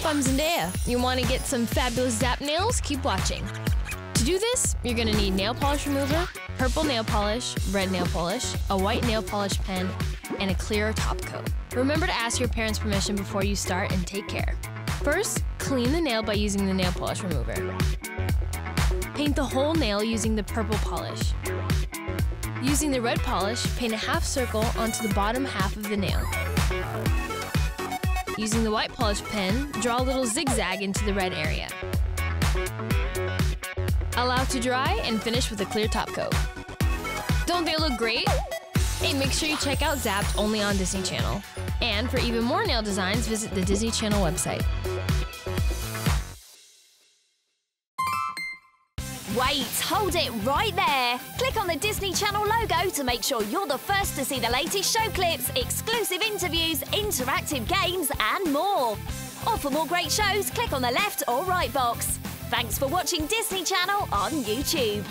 thumbs in the air. You want to get some fabulous Zap nails? Keep watching. To do this, you're going to need nail polish remover, purple nail polish, red nail polish, a white nail polish pen, and a clear top coat. Remember to ask your parents' permission before you start and take care. First, clean the nail by using the nail polish remover. Paint the whole nail using the purple polish. Using the red polish, paint a half circle onto the bottom half of the nail. Using the white polish pen, draw a little zigzag into the red area. Allow to dry and finish with a clear top coat. Don't they look great? Hey, make sure you check out Zapped only on Disney Channel. And for even more nail designs, visit the Disney Channel website. Wait, hold it right there. Click on the Disney Channel logo to make sure you're the first to see the latest show clips, exclusive interviews, interactive games, and more. Or for more great shows, click on the left or right box. Thanks for watching Disney Channel on YouTube.